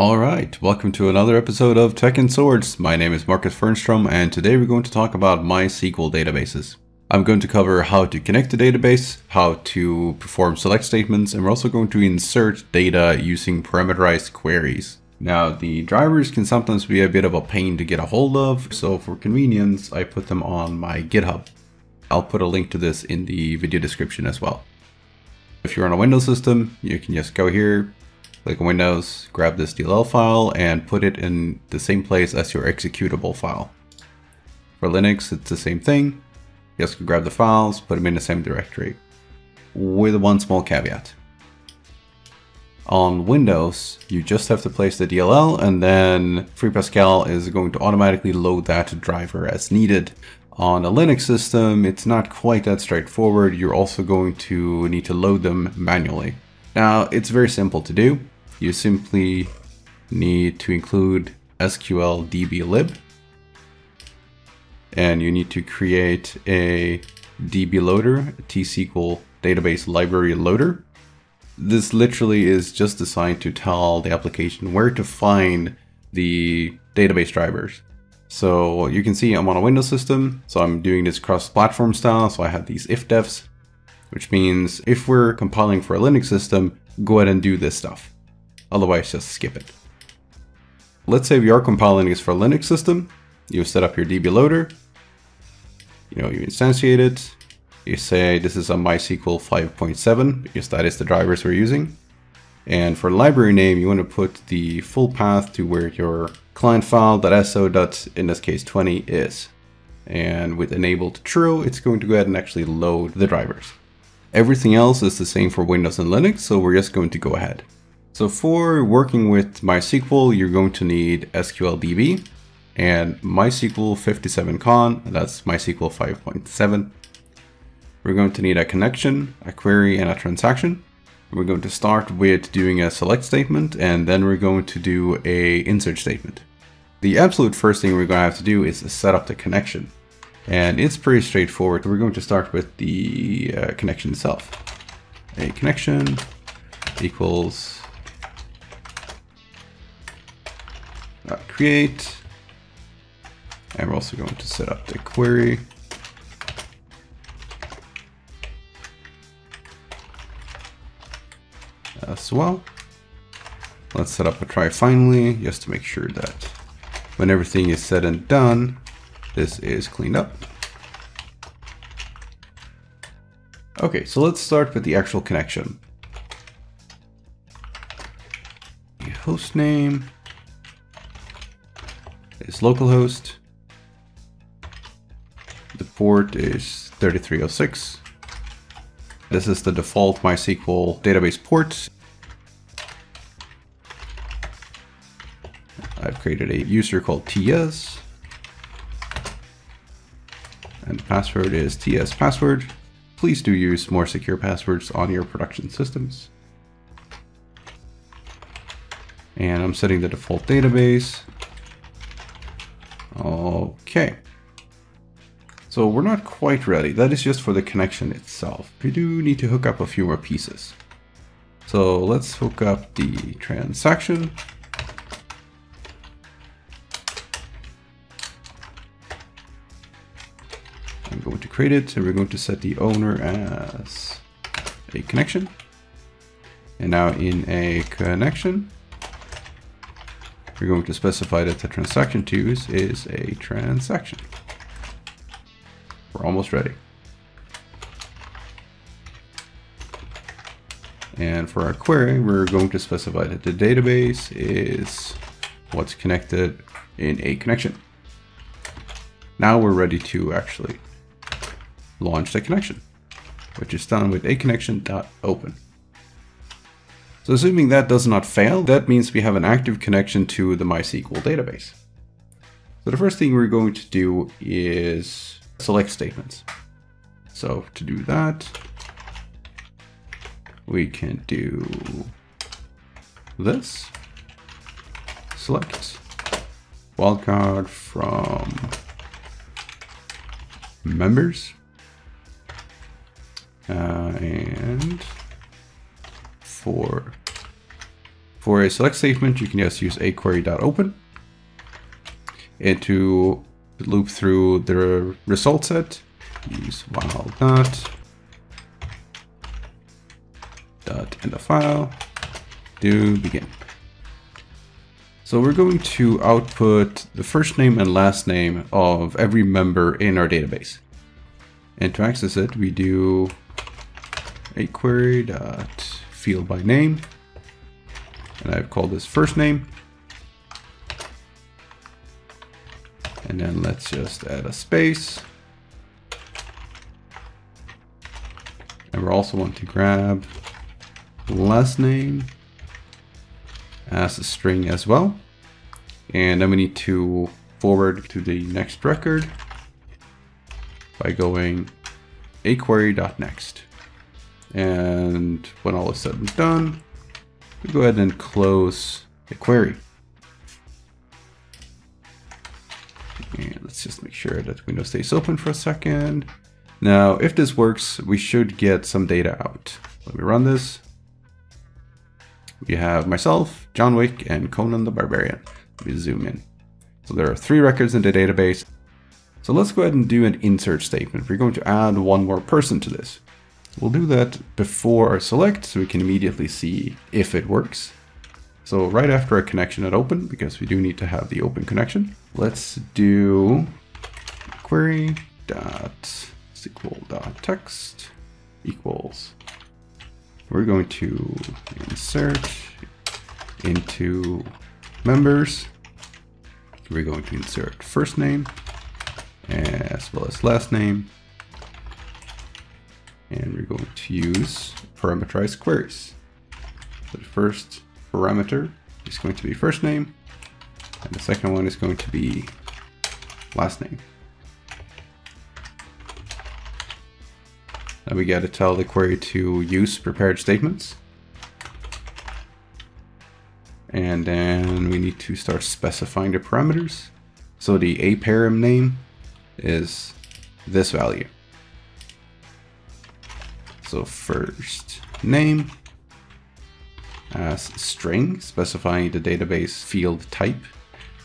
Alright, welcome to another episode of Tech and Swords. My name is Marcus Fernstrom and today we're going to talk about MySQL databases. I'm going to cover how to connect the database, how to perform select statements, and we're also going to insert data using parameterized queries. Now, the drivers can sometimes be a bit of a pain to get a hold of, so for convenience, I put them on my GitHub. I'll put a link to this in the video description as well. If you're on a Windows system, you can just go here, click on Windows, grab this DLL file, and put it in the same place as your executable file. For Linux, it's the same thing. You Just grab the files, put them in the same directory. With one small caveat. On Windows, you just have to place the DLL and then FreePascal is going to automatically load that driver as needed. On a Linux system, it's not quite that straightforward. You're also going to need to load them manually. Now, it's very simple to do. You simply need to include SQL DB lib and you need to create a DB loader, T-SQL database library loader. This literally is just designed to tell the application where to find the database drivers. So you can see I'm on a Windows system, so I'm doing this cross-platform style, so I have these ifdefs, which means if we're compiling for a Linux system, go ahead and do this stuff. Otherwise, just skip it. Let's say we are compiling this for a Linux system, you set up your DB loader, you know, you instantiate it, you say this is a MySQL 5.7 because that is the drivers we're using. And for library name, you want to put the full path to where your client file.so. in this case 20 is. And with enabled true, it's going to go ahead and actually load the drivers. Everything else is the same for Windows and Linux, so we're just going to go ahead. So for working with MySQL, you're going to need SQLDB, and MySQL 57con, that's MySQL 5.7. We're going to need a connection, a query, and a transaction. We're going to start with doing a select statement, and then we're going to do a insert statement. The absolute first thing we're going to have to do is set up the connection. And it's pretty straightforward. We're going to start with the uh, connection itself. A connection equals create and we're also going to set up the query. As well. Let's set up a try finally, just to make sure that when everything is said and done, this is cleaned up. Okay, so let's start with the actual connection. The host name is localhost The port is 3306. This is the default MySQL database port. I've created a user called TS. And the password is TS password. Please do use more secure passwords on your production systems. And I'm setting the default database. Okay. So we're not quite ready. That is just for the connection itself. We do need to hook up a few more pieces. So let's hook up the transaction. I'm going to create it and we're going to set the owner as a connection. And now in a connection, we're going to specify that the transaction to use is a transaction. We're almost ready. And for our query, we're going to specify that the database is what's connected in a connection. Now we're ready to actually launch the connection, which is done with a connection.open. So assuming that does not fail, that means we have an active connection to the MySQL database. So the first thing we're going to do is select statements. So to do that, we can do this. Select wildcard from members. Uh, and for For a select statement, you can just use a query.open and to loop through the result set, use while dot dot end of file do begin. So we're going to output the first name and last name of every member in our database. And to access it, we do a query dot field by name. And I've called this first name. And then let's just add a space. And we're also want to grab last name as a string as well. And then we need to forward to the next record by going a query.next. And when all is said and done, we go ahead and close the query. And let's just make sure that window stays open for a second. Now, if this works, we should get some data out. Let me run this. We have myself, John Wick, and Conan the Barbarian. Let me zoom in. So there are three records in the database. So let's go ahead and do an insert statement. We're going to add one more person to this. We'll do that before our select so we can immediately see if it works. So right after our connection at open, because we do need to have the open connection, let's do query dot SQL dot text equals we're going to insert into members. We're going to insert first name as well as last name. And we're going to use parameterized queries. So the first parameter is going to be first name, and the second one is going to be last name. Now we got to tell the query to use prepared statements. And then we need to start specifying the parameters. So the aparam name is this value. So first name as string, specifying the database field type.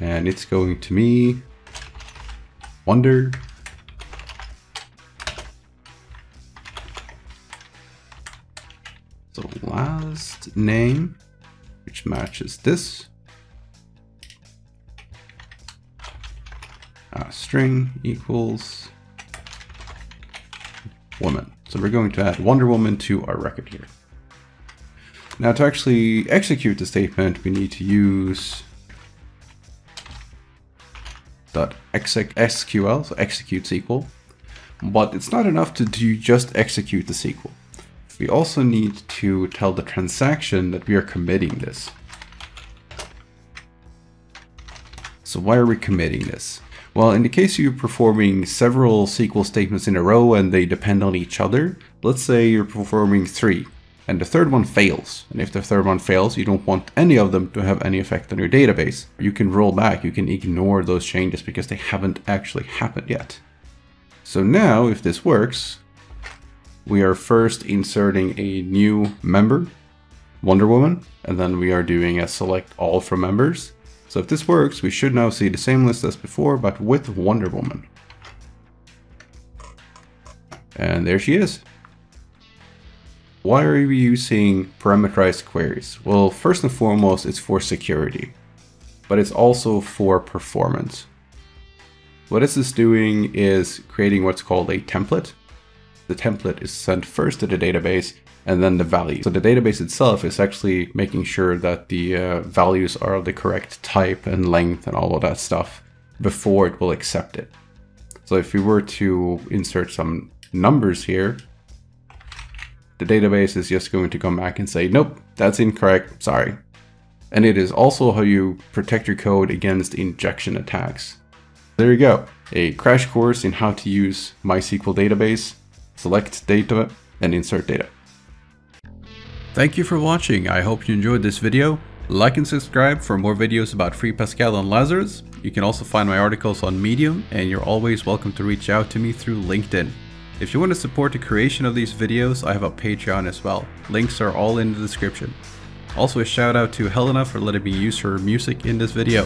And it's going to be wonder So last name, which matches this. Uh, string equals woman. So we're going to add Wonder Woman to our record here. Now to actually execute the statement, we need to use .exec_SQL, so execute SQL. But it's not enough to do just execute the SQL we also need to tell the transaction that we are committing this. So why are we committing this? Well, in the case you're performing several SQL statements in a row and they depend on each other, let's say you're performing three and the third one fails. And if the third one fails, you don't want any of them to have any effect on your database. You can roll back, you can ignore those changes because they haven't actually happened yet. So now, if this works, we are first inserting a new member, Wonder Woman, and then we are doing a select all from members. So if this works, we should now see the same list as before, but with Wonder Woman. And there she is. Why are we using parameterized queries? Well, first and foremost, it's for security, but it's also for performance. What this is doing is creating what's called a template, the template is sent first to the database and then the value. So the database itself is actually making sure that the uh, values are the correct type and length and all of that stuff before it will accept it. So if we were to insert some numbers here, the database is just going to come back and say, nope, that's incorrect, sorry. And it is also how you protect your code against injection attacks. There you go, a crash course in how to use MySQL database select data, and insert data. Thank you for watching, I hope you enjoyed this video. Like and subscribe for more videos about Free Pascal and Lazarus. You can also find my articles on Medium, and you're always welcome to reach out to me through LinkedIn. If you want to support the creation of these videos, I have a Patreon as well. Links are all in the description. Also a shout out to Helena for letting me use her music in this video.